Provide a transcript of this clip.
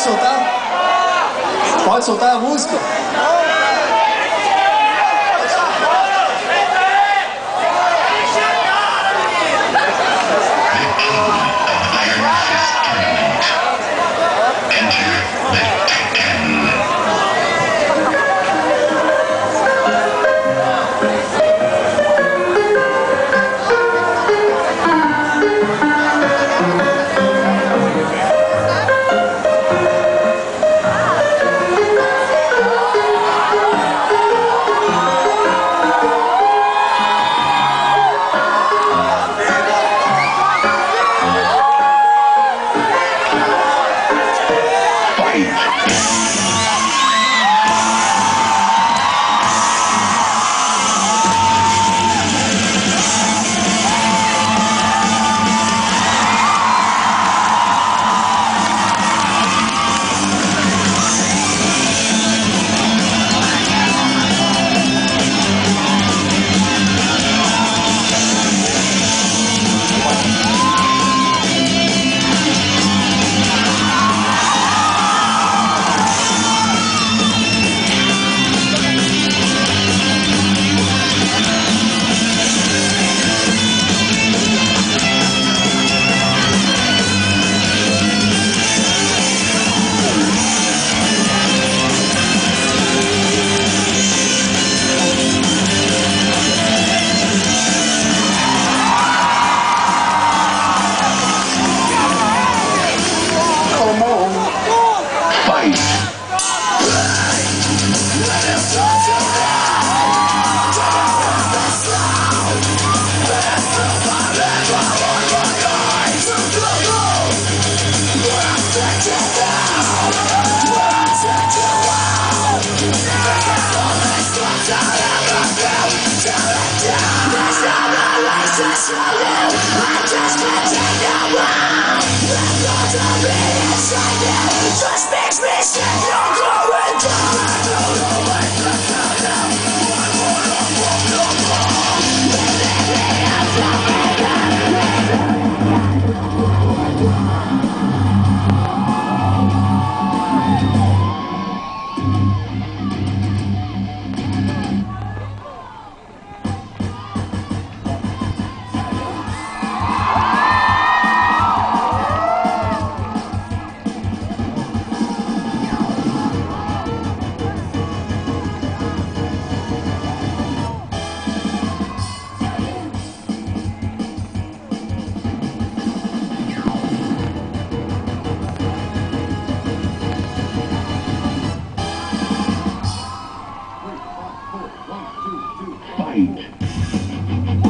Pode soltar? Pode soltar a música? Bye. I just makes me Final